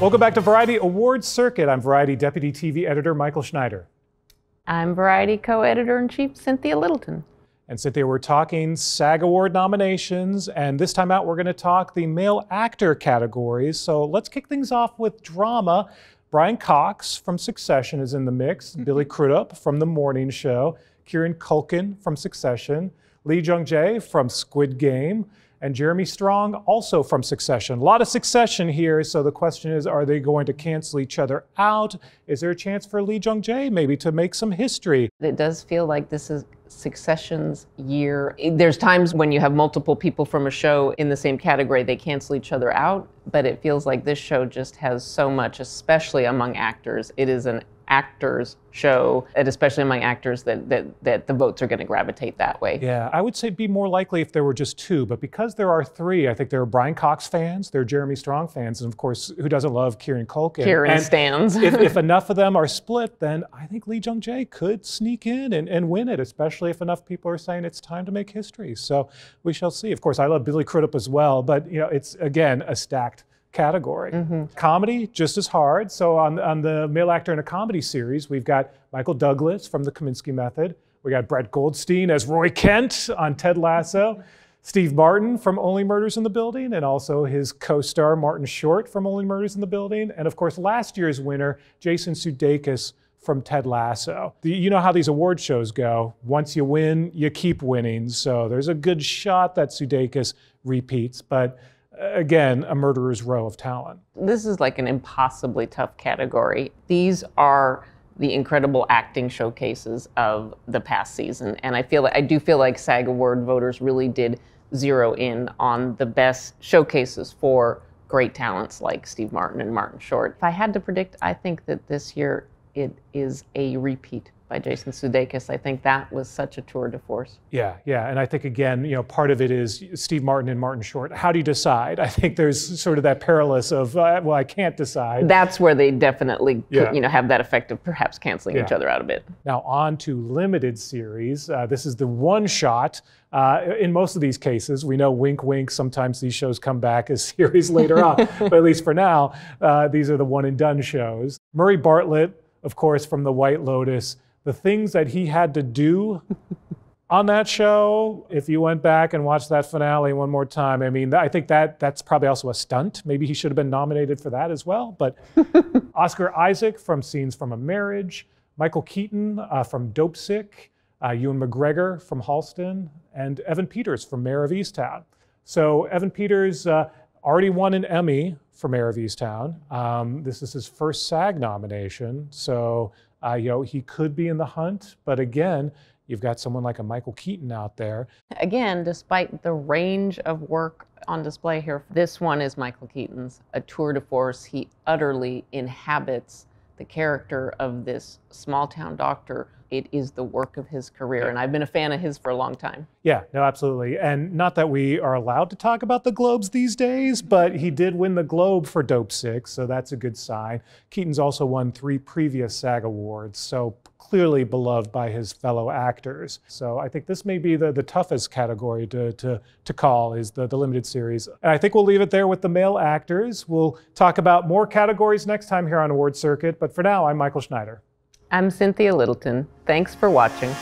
Welcome back to Variety Awards Circuit. I'm Variety Deputy TV Editor Michael Schneider. I'm Variety co editor in chief Cynthia Littleton. And Cynthia, we're talking SAG Award nominations, and this time out we're going to talk the male actor categories. So let's kick things off with drama. Brian Cox from Succession is in the mix, mm-hmm. Billy Crudup from The Morning Show, Kieran Culkin from Succession, Lee Jung Jae from Squid Game, and Jeremy Strong, also from Succession. A lot of Succession here, so the question is are they going to cancel each other out? Is there a chance for Lee Jung Jae maybe to make some history? It does feel like this is Succession's year. There's times when you have multiple people from a show in the same category, they cancel each other out, but it feels like this show just has so much, especially among actors. It is an actors show, and especially among actors, that that that the votes are going to gravitate that way. Yeah, I would say be more likely if there were just two, but because there are three, I think there are Brian Cox fans, there are Jeremy Strong fans, and of course, who doesn't love Kieran Culkin? Kieran and stands. if, if enough of them are split, then I think Lee Jung Jae could sneak in and, and win it, especially if enough people are saying it's time to make history. So we shall see. Of course, I love Billy Crudup as well, but you know, it's again a stacked category. Mm-hmm. Comedy, just as hard. So on, on the male actor in a comedy series, we've got Michael Douglas from The Kominsky Method. We got Brett Goldstein as Roy Kent on Ted Lasso. Steve Martin from Only Murders in the Building, and also his co star Martin Short from Only Murders in the Building. And of course, last year's winner, Jason Sudeikis from Ted Lasso. The, you know how these award shows go. Once you win, you keep winning. So there's a good shot that Sudeikis repeats. But again, a murderer's row of talent. This is like an impossibly tough category. These are the incredible acting showcases of the past season. And I feel like I do feel like SAG Award voters really did zero in on the best showcases for great talents like Steve Martin and Martin Short. If I had to predict, I think that this year it is a repeat by Jason Sudeikis. I think that was such a tour de force. Yeah, yeah, and I think again, you know, part of it is Steve Martin and Martin Short. How do you decide? I think there's sort of that perilous of uh, well, I can't decide. That's where they definitely, yeah. you know, have that effect of perhaps canceling yeah. each other out a bit. Now on to limited series. Uh, this is the one shot. Uh, in most of these cases, we know wink, wink. Sometimes these shows come back as series later on, but at least for now, uh, these are the one and done shows. Murray Bartlett, of course, from The White Lotus the things that he had to do on that show, if you went back and watched that finale one more time, I mean, I think that that's probably also a stunt. Maybe he should have been nominated for that as well. But Oscar Isaac from Scenes from a Marriage, Michael Keaton uh, from Dopesick, uh, Ewan McGregor from Halston, and Evan Peters from Mare of Easttown. So Evan Peters uh, already won an Emmy for Mare of Easttown. Um, this is his first SAG nomination. So uh, you know, he could be in the hunt, but again, you've got someone like a Michael Keaton out there. Again, despite the range of work on display here, this one is Michael Keaton's, a tour de force. He utterly inhabits the character of this small town doctor it is the work of his career. And I've been a fan of his for a long time. Yeah, no, absolutely. And not that we are allowed to talk about the Globes these days, but he did win the Globe for Dope Dopesick, so that's a good sign. Keaton's also won three previous SAG awards, so clearly beloved by his fellow actors. So I think this may be the, the toughest category to, to, to call is the, the limited series. And I think we'll leave it there with the male actors. We'll talk about more categories next time here on Award Circuit, but for now, I'm Michael Schneider. I'm Cynthia Littleton. Thanks for watching.